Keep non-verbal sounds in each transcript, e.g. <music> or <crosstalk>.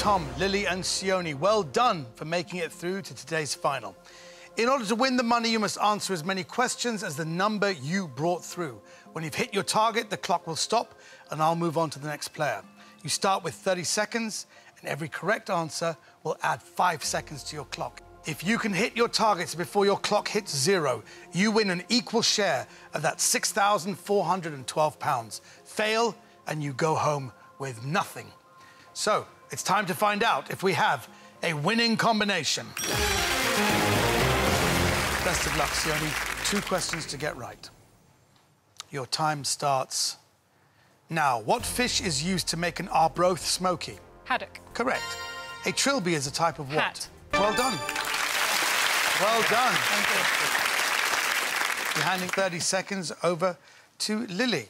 Tom, Lily and Sione. Well done for making it through to today's final. In order to win the money, you must answer as many questions as the number you brought through. When you've hit your target, the clock will stop and I'll move on to the next player. You start with 30 seconds and every correct answer will add five seconds to your clock. If you can hit your targets before your clock hits zero, you win an equal share of that £6,412. Fail and you go home with nothing. So, it's time to find out if we have a winning combination. Best of luck, Sione. Two questions to get right. Your time starts now. What fish is used to make an Arbroath smokie? Haddock. Correct. A trilby is a type of what? Hat. Well done. Well done. Thank You're handing 30 seconds over to Lily.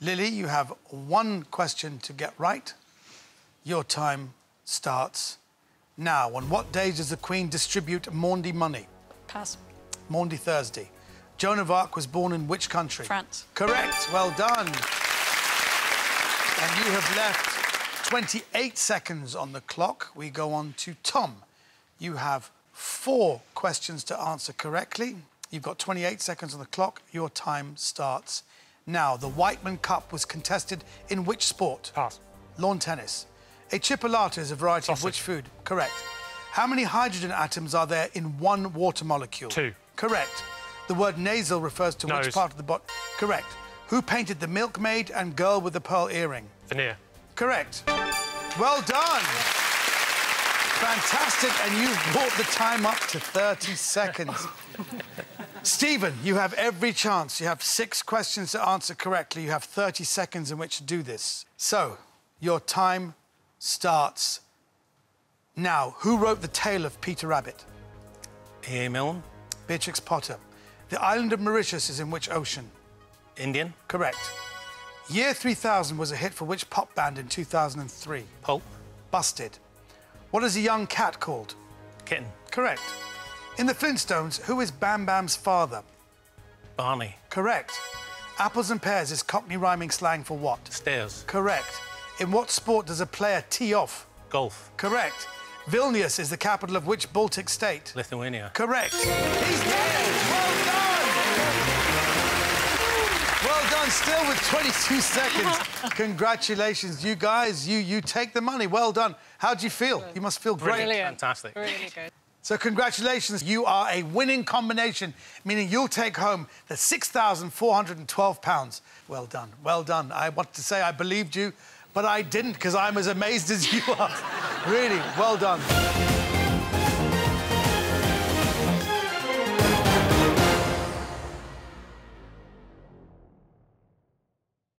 Lily, you have one question to get right. Your time starts now. On what day does the Queen distribute Maundy money? Pass. Maundy Thursday. Joan of Arc was born in which country? France. Correct. Well done. And you have left 28 seconds on the clock. We go on to Tom. You have four questions to answer correctly. You've got 28 seconds on the clock. Your time starts now. The Wightman Cup was contested in which sport? Pass. Lawn tennis. A chipolata is a variety of which food? Correct. How many hydrogen atoms are there in one water molecule? Two. Correct. The word nasal refers to Nose. which part of the body? Correct. Who painted the milkmaid and girl with the pearl earring? Vermeer. Correct. Well done. Fantastic, and you've brought the time up to 30 seconds. <laughs> Stephen, you have every chance. You have six questions to answer correctly. You have 30 seconds in which to do this. So, your time starts now. Who wrote The Tale of Peter Rabbit? A. Milne, Beatrix Potter. The island of Mauritius is in which ocean? Indian, Correct. Year 3000 was a hit for which pop band in 2003? Pulp, Busted. What is a young cat called? Kitten, Correct. In the Flintstones, who is Bam Bam's father? Barney, Correct. Apples and pears is Cockney rhyming slang for what? Stairs, Correct. In what sport does a player tee off? Golf, Correct. Vilnius is the capital of which Baltic state? Lithuania. Correct. He's done! Well done! Well done, still with 22 <laughs> seconds. Congratulations, you guys. You you take the money. Well done. How do you feel? You must feel great. Brilliant. Fantastic. Really good. So congratulations, you are a winning combination, meaning you'll take home the £6,412. Well done, well done. I want to say I believed you, but I didn't because I'm as amazed as you are. <laughs> really, well done.